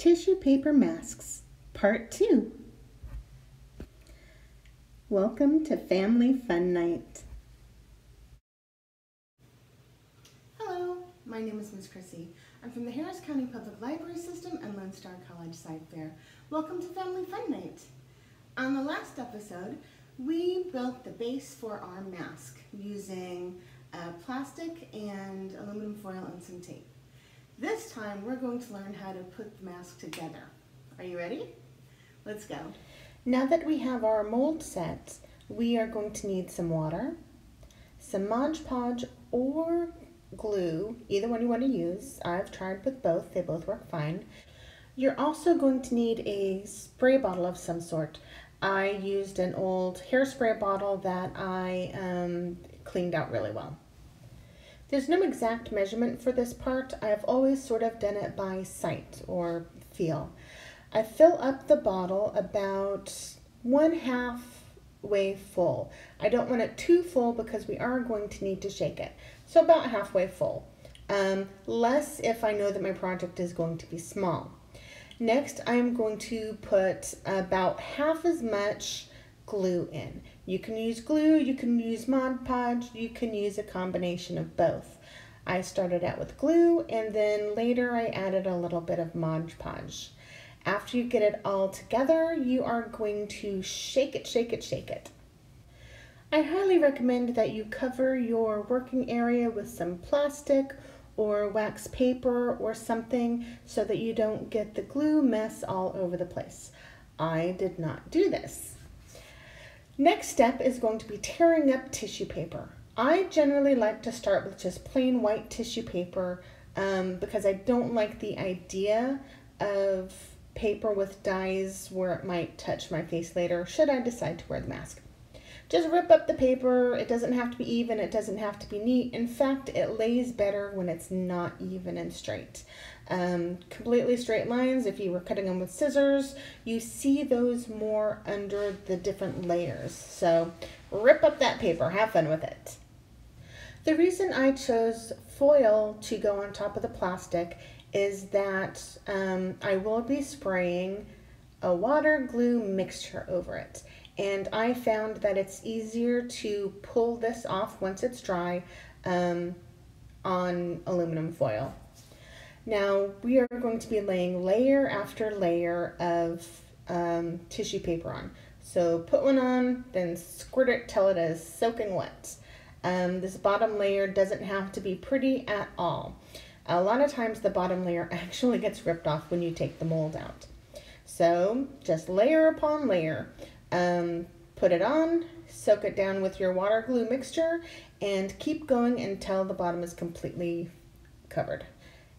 Tissue Paper Masks, Part 2. Welcome to Family Fun Night. Hello, my name is Miss Krissy. I'm from the Harris County Public Library System and Lone Star College Side Fair. Welcome to Family Fun Night. On the last episode, we built the base for our mask using uh, plastic and aluminum foil and some tape. This time we're going to learn how to put the mask together. Are you ready? Let's go. Now that we have our mold set, we are going to need some water, some Mod Podge or glue, either one you want to use. I've tried with both, they both work fine. You're also going to need a spray bottle of some sort. I used an old hairspray bottle that I um, cleaned out really well. There's no exact measurement for this part. I've always sort of done it by sight or feel. I fill up the bottle about one half way full. I don't want it too full because we are going to need to shake it. So about halfway full. Um, less if I know that my project is going to be small. Next, I'm going to put about half as much glue in. You can use glue, you can use Mod Podge, you can use a combination of both. I started out with glue and then later I added a little bit of Mod Podge. After you get it all together, you are going to shake it, shake it, shake it. I highly recommend that you cover your working area with some plastic or wax paper or something so that you don't get the glue mess all over the place. I did not do this. Next step is going to be tearing up tissue paper. I generally like to start with just plain white tissue paper um, because I don't like the idea of paper with dyes where it might touch my face later should I decide to wear the mask. Just rip up the paper. It doesn't have to be even. It doesn't have to be neat. In fact, it lays better when it's not even and straight. Um, completely straight lines, if you were cutting them with scissors, you see those more under the different layers. So rip up that paper. Have fun with it. The reason I chose foil to go on top of the plastic is that um, I will be spraying a water glue mixture over it and I found that it's easier to pull this off once it's dry um, on aluminum foil. Now we are going to be laying layer after layer of um, tissue paper on. So put one on, then squirt it till it is soaking wet. Um, this bottom layer doesn't have to be pretty at all. A lot of times the bottom layer actually gets ripped off when you take the mold out. So just layer upon layer. Um, put it on, soak it down with your water glue mixture, and keep going until the bottom is completely covered.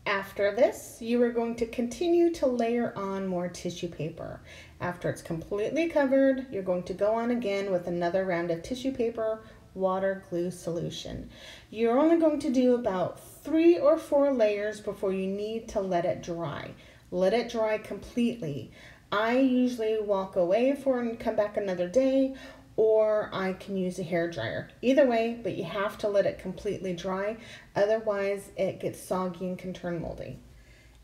After this, you are going to continue to layer on more tissue paper. After it's completely covered, you're going to go on again with another round of tissue paper water glue solution. You're only going to do about three or four layers before you need to let it dry. Let it dry completely. I usually walk away for and come back another day or I can use a hair dryer. Either way, but you have to let it completely dry, otherwise it gets soggy and can turn moldy.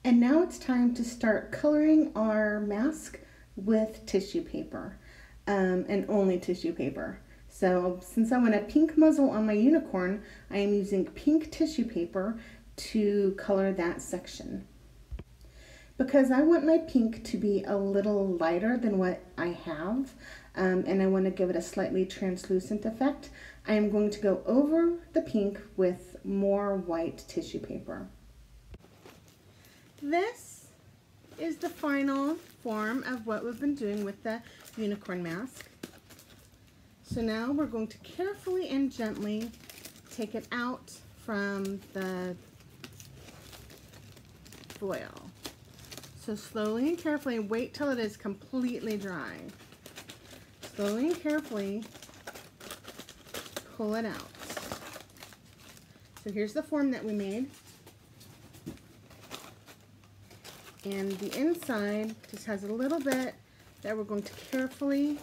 And now it's time to start coloring our mask with tissue paper um, and only tissue paper. So since I want a pink muzzle on my unicorn, I am using pink tissue paper to color that section because I want my pink to be a little lighter than what I have um, and I want to give it a slightly translucent effect, I am going to go over the pink with more white tissue paper. This is the final form of what we've been doing with the unicorn mask. So now we're going to carefully and gently take it out from the foil. So slowly and carefully wait till it is completely dry. Slowly and carefully pull it out. So here's the form that we made. And the inside just has a little bit that we're going to carefully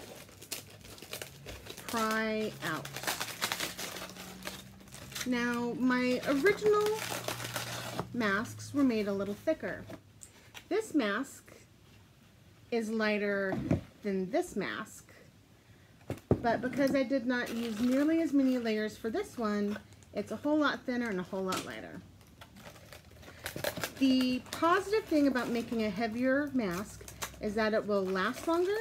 pry out. Now, my original masks were made a little thicker. This mask is lighter than this mask, but because I did not use nearly as many layers for this one, it's a whole lot thinner and a whole lot lighter. The positive thing about making a heavier mask is that it will last longer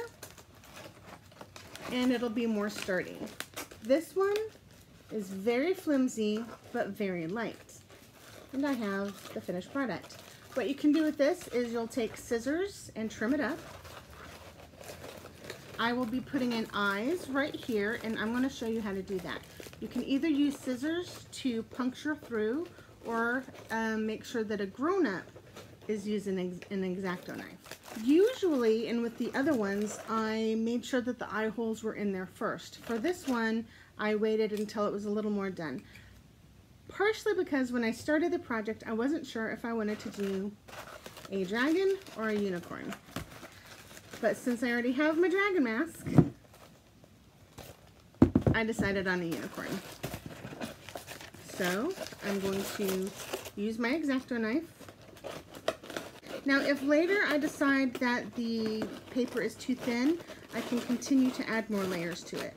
and it'll be more sturdy. This one is very flimsy but very light. And I have the finished product. What you can do with this is you'll take scissors and trim it up. I will be putting in eyes right here and I'm going to show you how to do that. You can either use scissors to puncture through or um, make sure that a grown-up is using an X-Acto knife. Usually, and with the other ones, I made sure that the eye holes were in there first. For this one, I waited until it was a little more done. Partially because when I started the project, I wasn't sure if I wanted to do a dragon or a unicorn. But since I already have my dragon mask, I decided on a unicorn. So I'm going to use my X-Acto knife. Now if later I decide that the paper is too thin, I can continue to add more layers to it.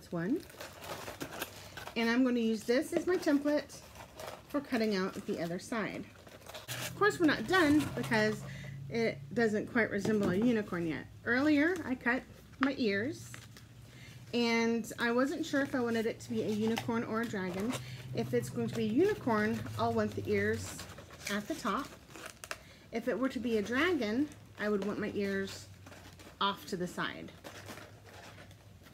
That's one. And I'm going to use this as my template for cutting out the other side. Of course, we're not done because it doesn't quite resemble a unicorn yet. Earlier, I cut my ears and I wasn't sure if I wanted it to be a unicorn or a dragon. If it's going to be a unicorn, I'll want the ears at the top. If it were to be a dragon, I would want my ears off to the side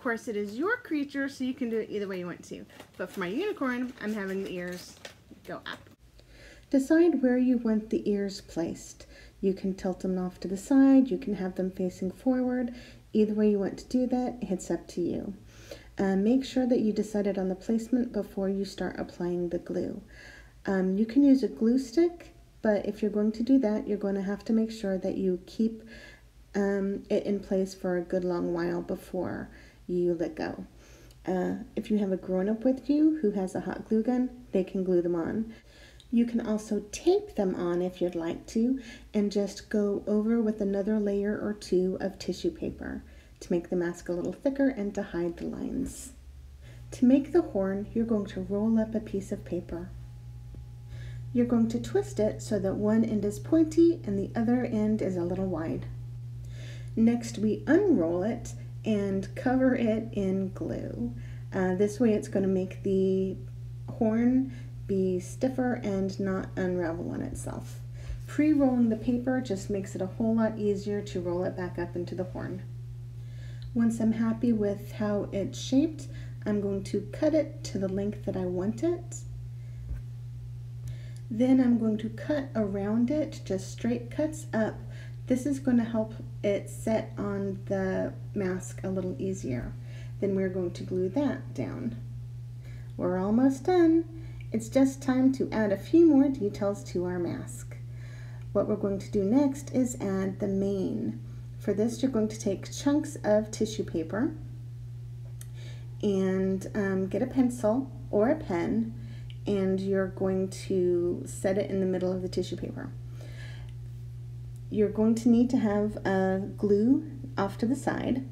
course, it is your creature, so you can do it either way you want to. But for my unicorn, I'm having the ears go up. Decide where you want the ears placed. You can tilt them off to the side, you can have them facing forward. Either way you want to do that, it's up to you. Uh, make sure that you decided on the placement before you start applying the glue. Um, you can use a glue stick, but if you're going to do that, you're going to have to make sure that you keep um, it in place for a good long while before you let go. Uh, if you have a grown up with you who has a hot glue gun, they can glue them on. You can also tape them on if you'd like to and just go over with another layer or two of tissue paper to make the mask a little thicker and to hide the lines. To make the horn, you're going to roll up a piece of paper. You're going to twist it so that one end is pointy and the other end is a little wide. Next, we unroll it and cover it in glue. Uh, this way it's going to make the horn be stiffer and not unravel on itself. Pre-rolling the paper just makes it a whole lot easier to roll it back up into the horn. Once I'm happy with how it's shaped, I'm going to cut it to the length that I want it. Then I'm going to cut around it, just straight cuts up this is going to help it set on the mask a little easier. Then we're going to glue that down. We're almost done. It's just time to add a few more details to our mask. What we're going to do next is add the mane. For this, you're going to take chunks of tissue paper and um, get a pencil or a pen and you're going to set it in the middle of the tissue paper you're going to need to have a glue off to the side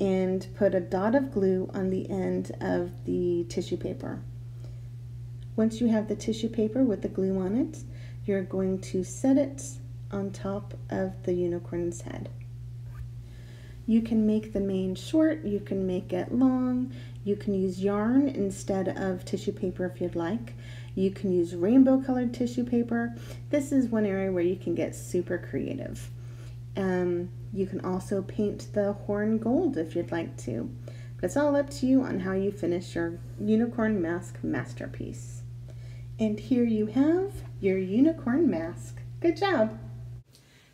and put a dot of glue on the end of the tissue paper. Once you have the tissue paper with the glue on it, you're going to set it on top of the unicorn's head. You can make the mane short, you can make it long, you can use yarn instead of tissue paper if you'd like. You can use rainbow colored tissue paper. This is one area where you can get super creative. Um, you can also paint the horn gold if you'd like to. But it's all up to you on how you finish your unicorn mask masterpiece. And here you have your unicorn mask. Good job!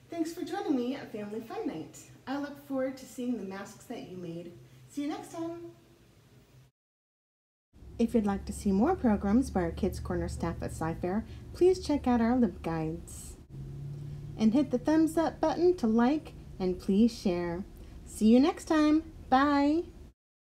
Thanks for joining me at Family Fun Night. I look forward to seeing the masks that you made. See you next time! If you'd like to see more programs by our Kids Corner staff at CyFair, please check out our LibGuides. And hit the thumbs up button to like and please share. See you next time. Bye!